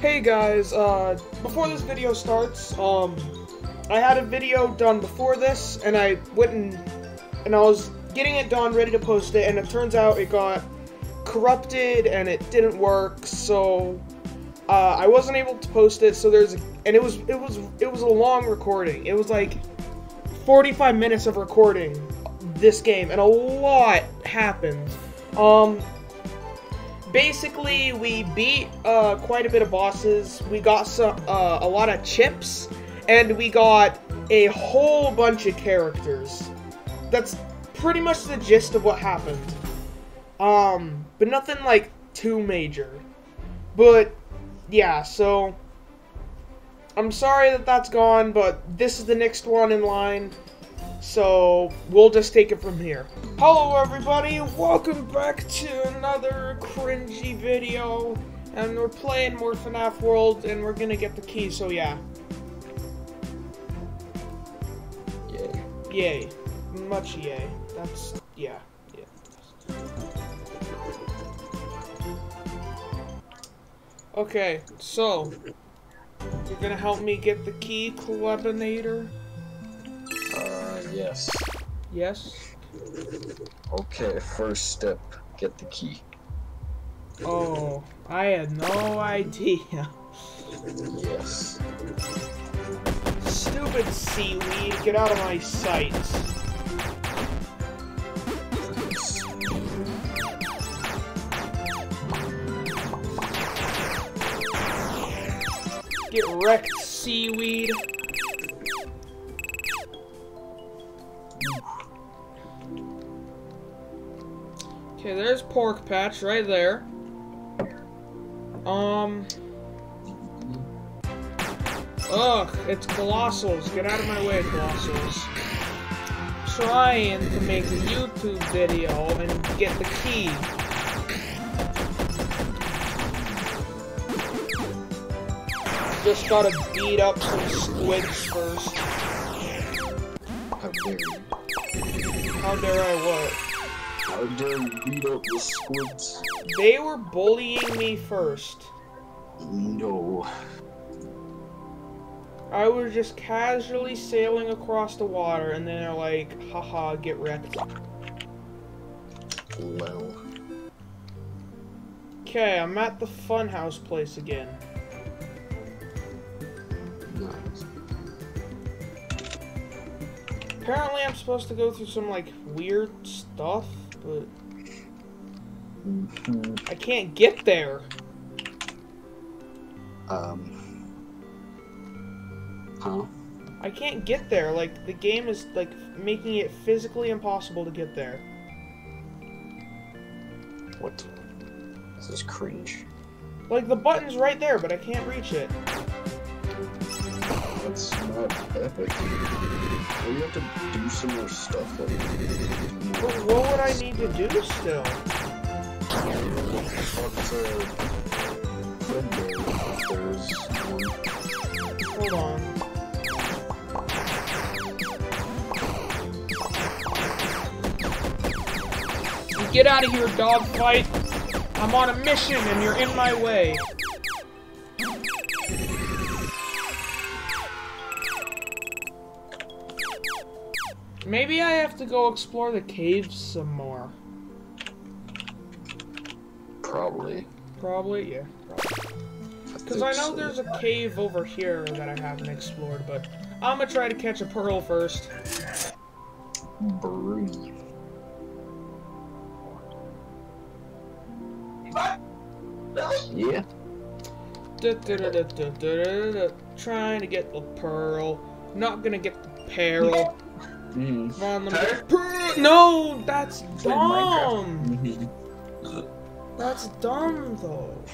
Hey guys, uh, before this video starts, um, I had a video done before this, and I went and, and I was getting it done, ready to post it, and it turns out it got corrupted and it didn't work, so, uh, I wasn't able to post it, so there's, and it was, it was, it was a long recording. It was like 45 minutes of recording this game, and a lot happened. Um, basically we beat uh, quite a bit of bosses. We got some uh, a lot of chips, and we got a whole bunch of characters. That's pretty much the gist of what happened. Um, but nothing like too major. But yeah, so I'm sorry that that's gone, but this is the next one in line. So, we'll just take it from here. Hello everybody, welcome back to another cringy video. And we're playing more FNAF World, and we're gonna get the key, so yeah. Yay. Yay. Much yay. That's, yeah. yeah. Okay, so, you're gonna help me get the key, Klebinator? Yes. Yes? Okay, first step, get the key. Oh, I had no idea. Yes. Stupid seaweed, get out of my sight. Get wrecked, seaweed. Okay, there's Porkpatch right there. Um. Ugh, it's Colossals. Get out of my way, Colossals. Trying to make a YouTube video and get the key. Just gotta beat up some squids first. How dare you? How dare I what? Dare beat up the squids? They were bullying me first. No. I was just casually sailing across the water, and then they're like, haha, get wrecked. Well. Okay, I'm at the funhouse place again. Nice. Apparently, I'm supposed to go through some, like, weird stuff, but Mhm. I can't get there. Um. Huh? I can't get there. Like, the game is, like, making it physically impossible to get there. What? This is cringe. Like, the button's right there, but I can't reach it. That's not epic. Well, you have to do some more stuff. Like, do But what would I need to do still? Talk to there's one. Hold on. Get out of here, dog fight! I'm on a mission and you're in my way. Maybe I have to go explore the caves some more. Probably. Probably, yeah. Because I know there's a cave over here that I haven't explored, but I'm gonna try to catch a pearl first. Breathe. Yeah. Trying to get the pearl. Not gonna get the peril. Mm. Come on, let me. No, that's dumb. Mhm. That's dumb though.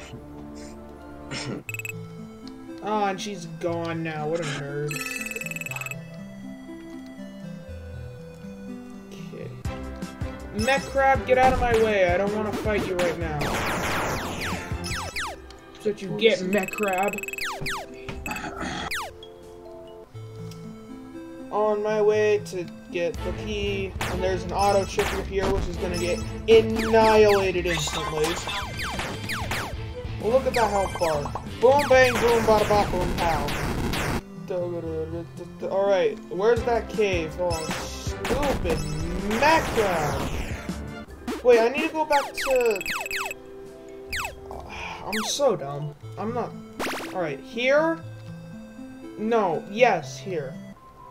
Oh, and she's gone now. What a nerd. Okay. Mech crab, get out of my way. I don't want to fight you right now. That's what you get, mech crab. On my way to get the key, and there's an auto chipper here, which is gonna get annihilated instantly. Well, look at that health bar. Boom, bang, boom, bada, bop, boom, pow. Alright, where's that cave? Oh, stupid macro. Wait, I need to go back to... I'm so dumb. I'm not... Alright, here? No, yes, here.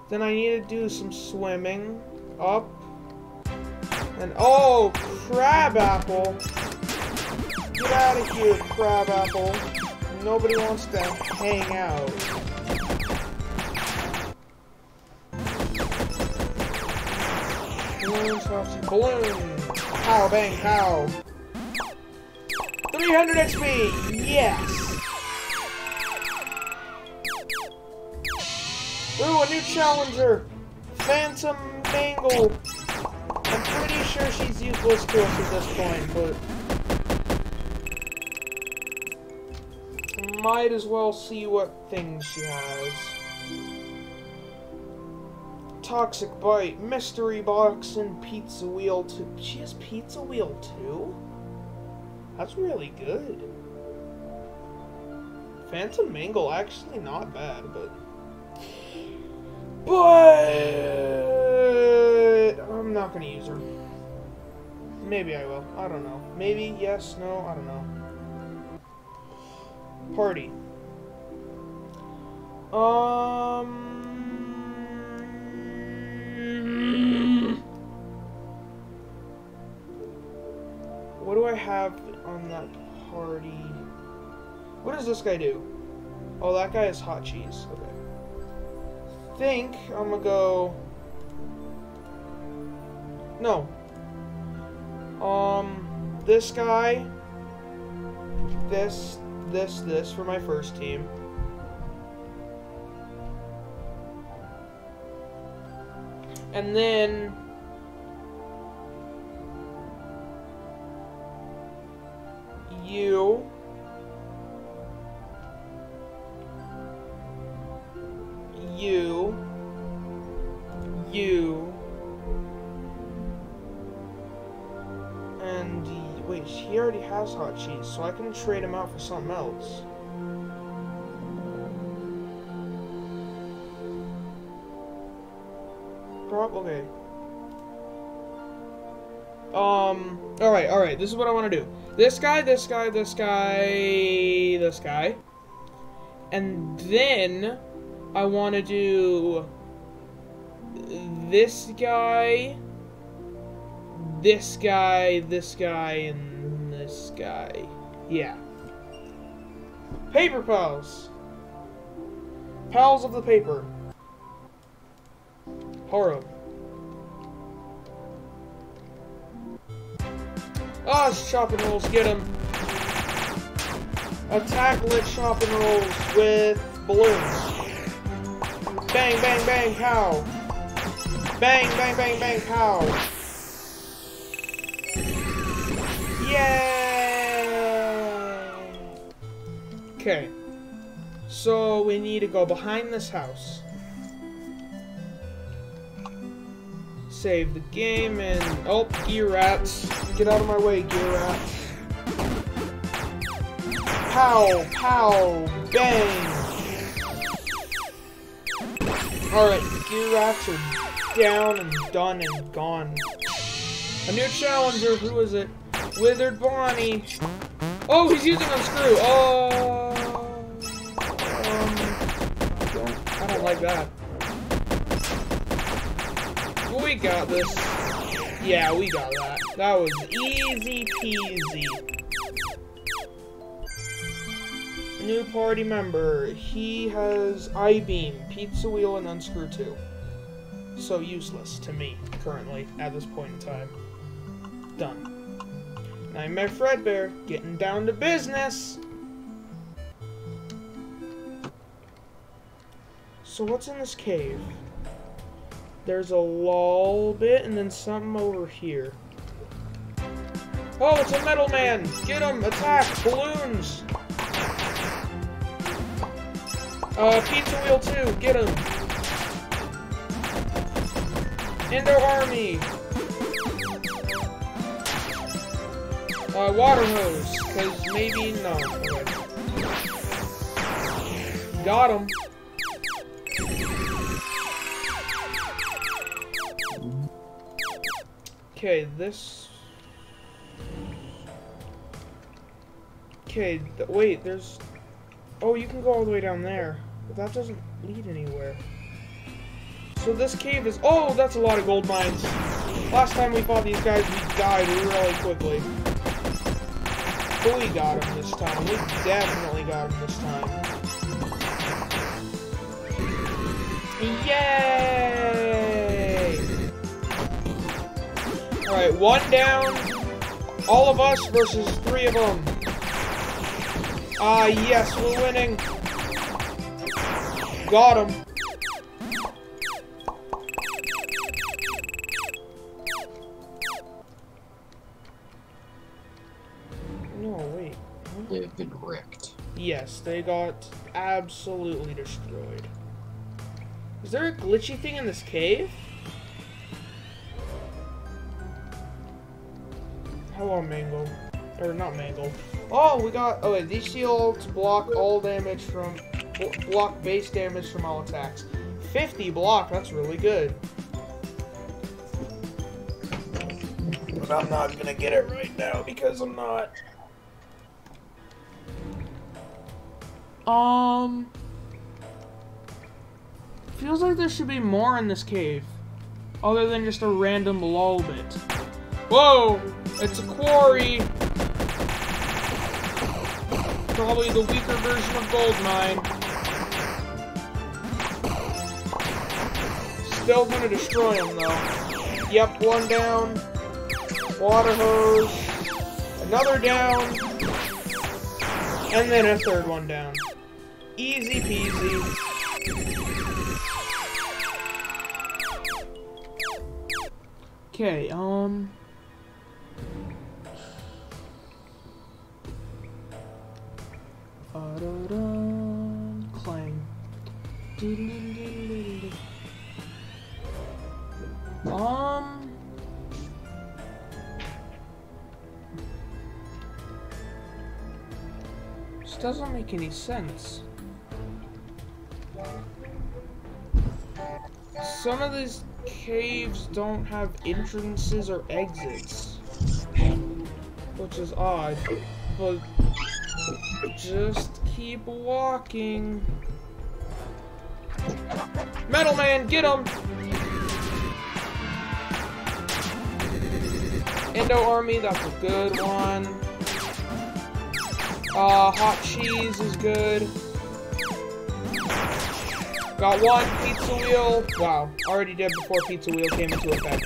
Then I need to do some swimming. Up. And, oh, crab apple. Get out of here, crab apple. Nobody wants to hang out. Balloon. Pow, bang, pow. 300 XP! Yes! Ooh, a new challenger! Phantom Mangle! I'm pretty sure she's useless to us at this point, but... Might as well see what things she has. Toxic Bite, Mystery Box, and Pizza Wheel too. She has Pizza Wheel too? That's really good. Phantom Mangle, actually not bad, but... But... I'm not gonna use her. Maybe I will. I don't know. Maybe, yes, no, I don't know. Party. Um... What do I have on that party? What does this guy do? Oh, that guy is hot cheese. Okay. Think I'm gonna go. No. Um, this guy. This, this, this for my first team. And then you you you. And wait he already has hot cheese so I can trade him out for something else. Okay. Um alright alright this is what I want to do. This guy, this guy, this guy, this guy. And then I want to do this guy, this guy, this guy, and this guy. Yeah. Paper Pals. Pals of the Paper. Horror. Ah, oh, Chop 'N Rolls, get him. Attack lit Chop 'N Rolls with balloons. Bang, bang, bang, pow. Bang, bang, bang, bang, pow. Yay! Okay. So we need to go behind this house. save the game and oh gear rats get out of my way gear rats pow pow bang alright gear rats are down and done and gone a new challenger who is it withered bonnie oh he's using unscrew oh um, I don't, I don't like that we got this. Yeah, we got that. That was easy peasy. New party member. He has I-beam, pizza wheel, and unscrew two. So useless to me, currently, at this point in time. Done. Nightmare Fredbear, getting down to business! So what's in this cave? There's a Lolbit and then something over here. Oh, it's a metal man! Get him! Attack! Balloons! Uh, pizza wheel too! Get him! Endo army! Uh, water hose, because maybe, no. Okay. Got him. Okay, this. Okay, th wait, there's. Oh, you can go all the way down there. But that doesn't lead anywhere. So this cave is. Oh, that's a lot of gold mines. Last time we fought these guys, we died really quickly. But we got him this time. We definitely got him this time. Yay! Alright, one down. All of us versus three of them. Ah, yes, we're winning. Got him. They got absolutely destroyed. Is there a glitchy thing in this cave? Hello, Mango. Or not Mango. Oh, we got. Oh, wait, these shields block all damage from. Block base damage from all attacks. 50 block, that's really good. But I'm not gonna get it right now because I'm not. Um. Feels like there should be more in this cave. Other than just a random Lolbit. Whoa! It's a quarry! Probably the weaker version of gold mine. Still gonna destroy him though. Yep, one down. Water hose. Another down. And then a third one down. Easy peasy. Okay, um... Clang. Um... This doesn't make any sense. Some of these caves don't have entrances or exits. Which is odd. But just keep walking. Metal Man, get him! Indo Army, that's a good one. Uh, hot cheese is good. Got one pizza wheel. Wow, already dead before pizza wheel came into effect.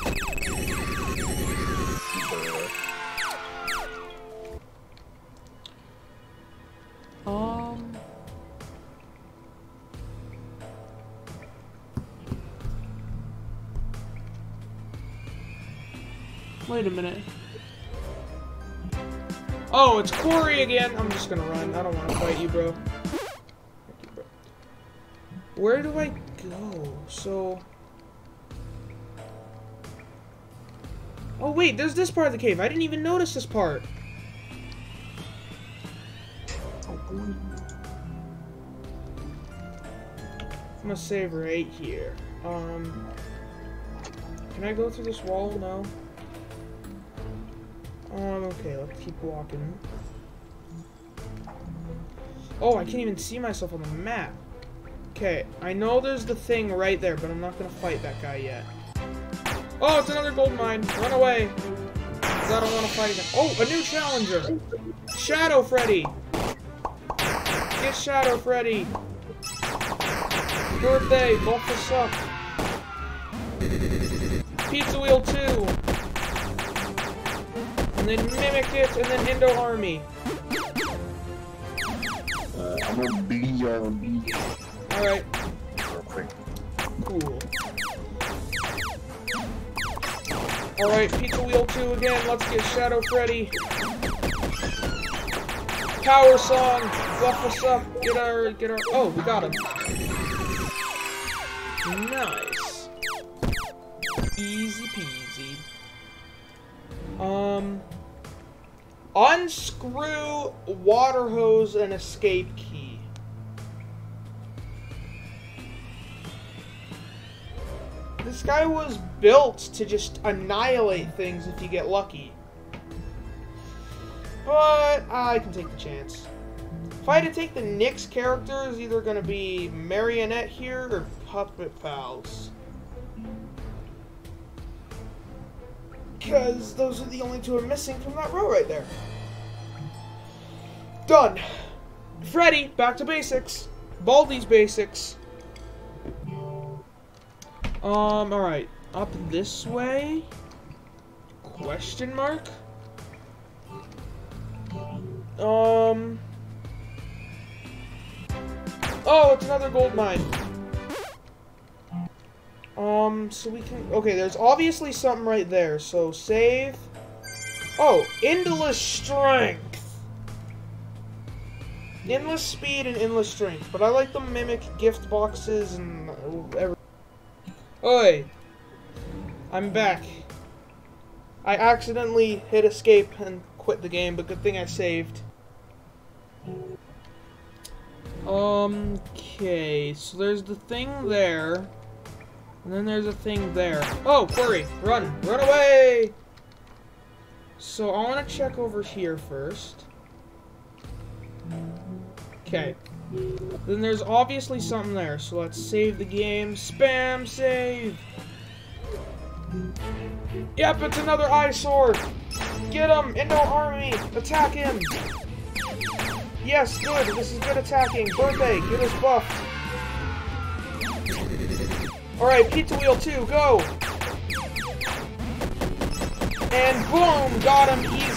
Um. Wait a minute. Oh, it's Corey again. I'm just gonna run. I don't want to fight you, bro. Where do I go? So... Oh wait, there's this part of the cave. I didn't even notice this part. I'm gonna save right here. Um... Can I go through this wall? No. Um, okay, let's keep walking. Oh, I can't even see myself on the map. Okay, I know there's the thing right there, but I'm not gonna fight that guy yet. Oh, it's another gold mine. Run away. 'Cause I don't want to fight again. Oh, a new challenger. Shadow Freddy. Get Shadow Freddy. Birthday, buff us up. Pizza Wheel 2. And then Mimic it, and then Indo Army. Uh, I'm gonna be Alright, real quick. cool. Alright, Pizza Wheel 2 again. Let's get Shadow Freddy. Power Song. Buff us up. Get our, get our, oh, we got him. Nice. Easy peasy. Um, unscrew water hose and escape key. This guy was built to just annihilate things if you get lucky. But I can take the chance. If I had to take the Nyx character, it's either going to be Marionette here or Puppet Pals. Because those are the only two I'm missing from that row right there. Done. Freddy, back to basics. Baldi's basics. Um, alright. Up this way? Question mark? Um... Oh, it's another gold mine. Um, so we can... Okay, there's obviously something right there, so save... Oh, endless strength. Endless speed and endless strength, but I like the mimic gift boxes and everything. Oi! I'm back. I accidentally hit escape and quit the game, but good thing I saved. Um, okay, so there's the thing there, and then there's a thing there. Oh, Quarry, run, run away! So I want to check over here first. Okay. Then there's obviously something there, so let's save the game. Spam save! Yep, it's another eyesore! Get him! Indo army! Attack him! Yes, good! This is good attacking! Birthday, get us buffed! Alright, pizza wheel 2, go! And boom! Got him! Easy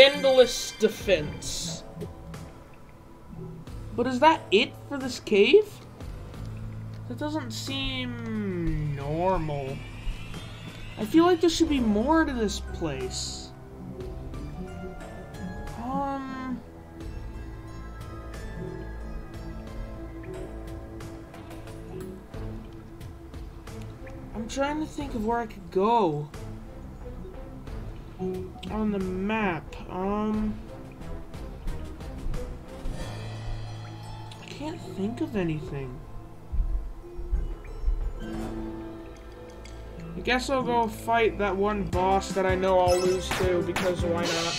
Endless defense. But is that it for this cave? That doesn't seem normal. I feel like there should be more to this place. Um... I'm trying to think of where I could go. On the map. Um... I can't think of anything. I guess I'll go fight that one boss that I know I'll lose to, because why not?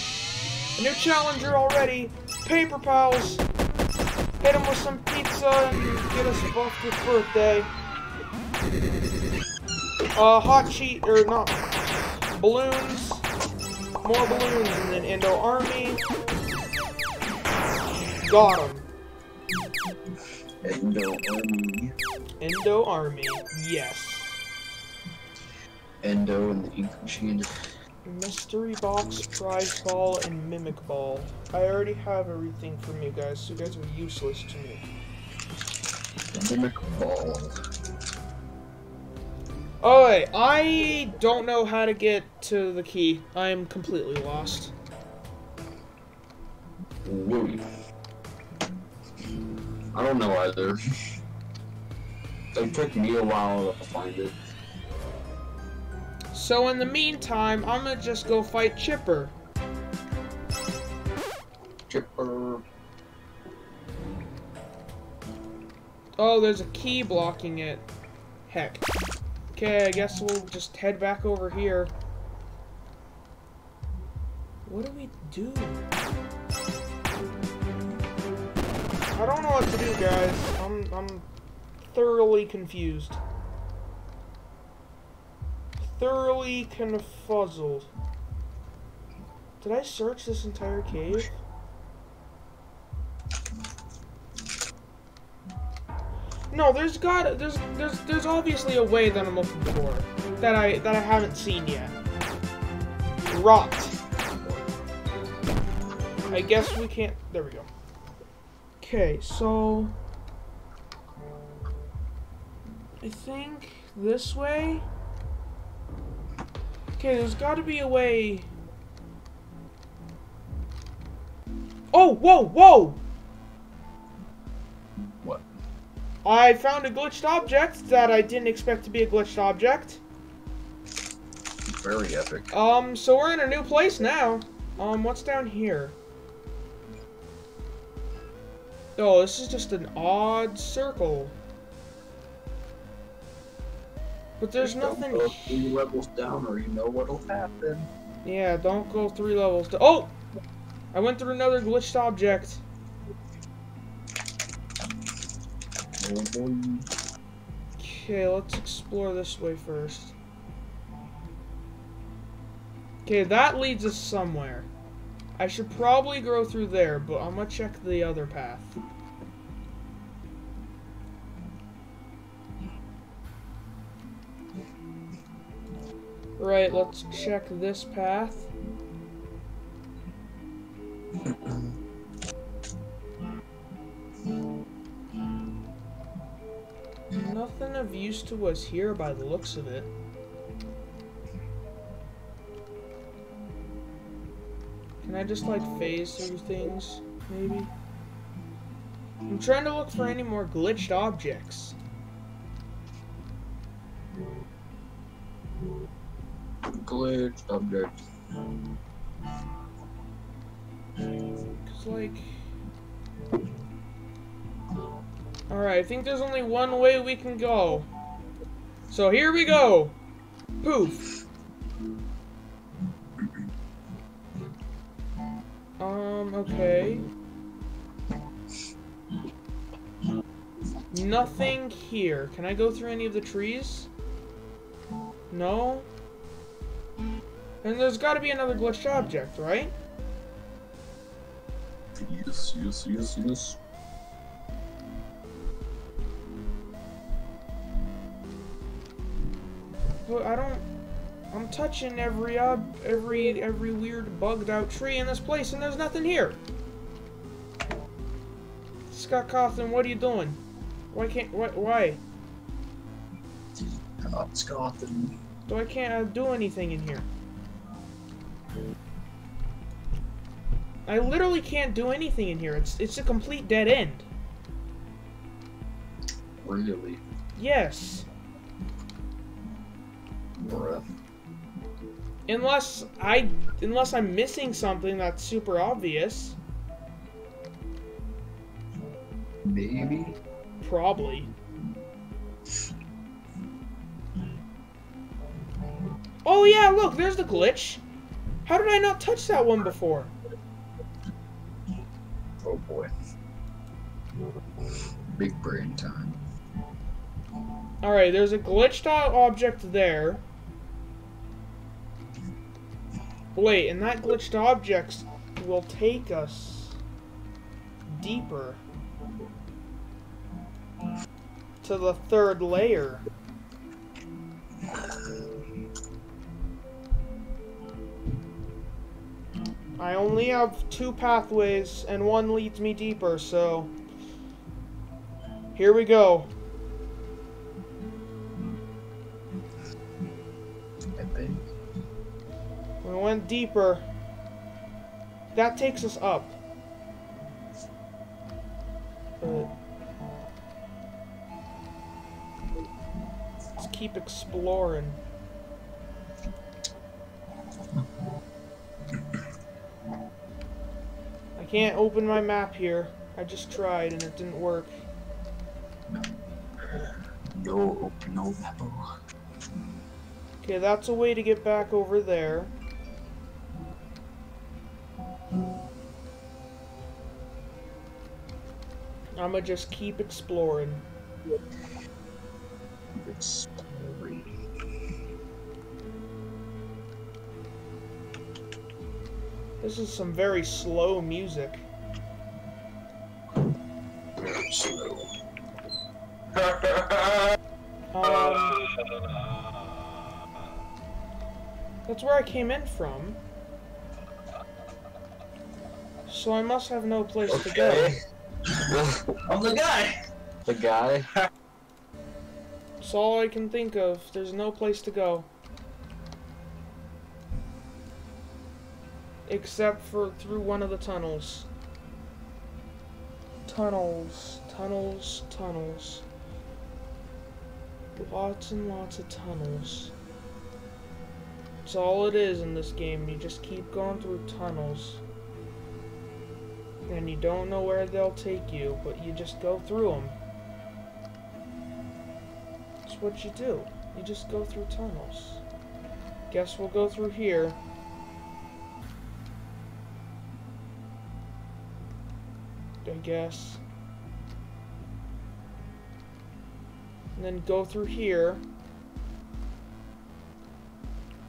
A new challenger already! Paper Pals! Hit him with some pizza and get us buffed with birthday. Uh, hot sheet, or not, balloons, more balloons, and then Indo Army. Got him. Endo Army. Indo Army, yes. Endo and the ink machine. Mystery box, prize ball, and mimic ball. I already have everything from you guys, so you guys are useless to me. Mimic ball. Oh I don't know how to get to the key. I am completely lost. I don't know either. it took me a while to find it. So in the meantime, I'm gonna just go fight Chipper. Chipper. Oh, there's a key blocking it. Heck. Okay, I guess we'll just head back over here. What do we do? I don't know what to do, guys. I'm, I'm thoroughly confused. Thoroughly confuzzled. Did I search this entire cave? No, there's got there's there's there's obviously a way that I'm looking for that I that I haven't seen yet. Rot. I guess we can't. There we go. Okay, so I think this way. Okay, there's got to be a way. Oh, whoa, whoa! I found a glitched object that I didn't expect to be a glitched object. Very epic. Um, so we're in a new place now. Um, what's down here? Oh, this is just an odd circle. But there's nothing. Don't nothing. go three levels down, or you know what'll happen. Yeah, don't go three levels. To oh! I went through another glitched object. Okay, let's explore this way first. Okay, that leads us somewhere. I should probably go through there, but I'm gonna check the other path. Right, let's check this path. Of use to us here by the looks of it. Can I just like phase through things, maybe? I'm trying to look for any more glitched objects. Glitched object. Cause like... Alright, I think there's only one way we can go. So here we go! Poof! Um, okay. Nothing here. Can I go through any of the trees? No? And there's gotta be another glitched object, right? Yes, yes, yes, yes. But I don't. I'm touching every ob, every every weird bugged out tree in this place, and there's nothing here. Scott Cawthon, what are you doing? Why can't? Why? Why? Oh, Scotland. Do I can't uh, do anything in here? I literally can't do anything in here. It's it's a complete dead end. Really? Yes, Bruh. unless I unless I'm missing something that's super obvious. Maybe? Probably. Oh yeah, look, there's the glitch. How did I not touch that one before? Oh boy. Big brain time. Alright, there's a glitched out object there. Wait, and that glitched object will take us deeper to the third layer. I only have two pathways, and one leads me deeper, so here we go. Went deeper. That takes us up. But let's keep exploring. I can't open my map here. I just tried and it didn't work. No, no, no. Okay, that's a way to get back over there. I'ma just keep exploring. It's This is some very slow music. very slow. Um, that's where I came in from. So I must have no place to go. Okay. I'm the guy. The guy? That's all I can think of. There's no place to go. Except for through one of the tunnels. Tunnels, tunnels, tunnels. Lots and lots of tunnels. That's all it is in this game. You just keep going through tunnels. And you don't know where they'll take you, but you just go through them. That's what you do. You just go through tunnels. Guess we'll go through here. I guess. And then go through here.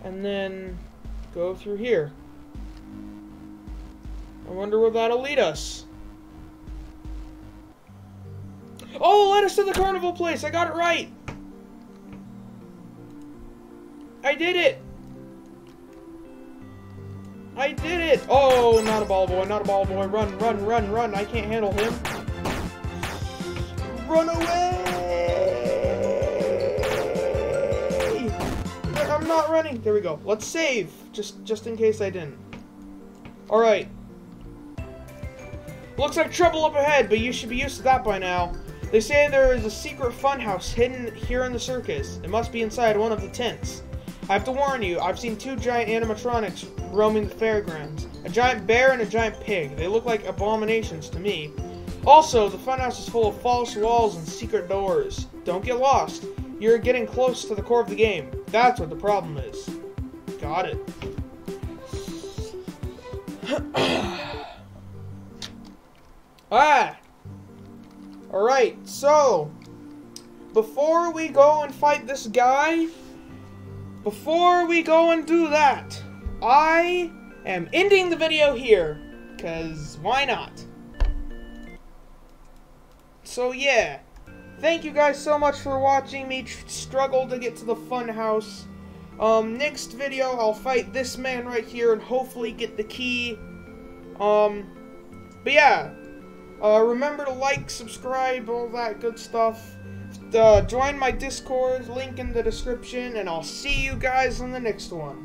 And then go through here. I wonder where that'll lead us. Oh, led us to the carnival place. I got it right. I did it. I did it. Oh, not a ball boy, not a ball boy. Run, run, run, run. I can't handle him. Run away. I'm not running. There we go. Let's save. Just just in case I didn't. All right. Looks like trouble up ahead, but you should be used to that by now. They say there is a secret funhouse hidden here in the circus. It must be inside one of the tents. I have to warn you, I've seen two giant animatronics roaming the fairgrounds. A giant bear and a giant pig. They look like abominations to me. Also, the funhouse is full of false walls and secret doors. Don't get lost. You're getting close to the core of the game. That's what the problem is. Got it. ah! Alright, so, before we go and fight this guy, before we go and do that, I am ending the video here, because why not? So yeah, thank you guys so much for watching me struggle to get to the fun house. Um, next video, I'll fight this man right here and hopefully get the key. Um, but yeah, uh, remember to like, subscribe, all that good stuff. Uh, join my Discord, link in the description, and I'll see you guys in the next one.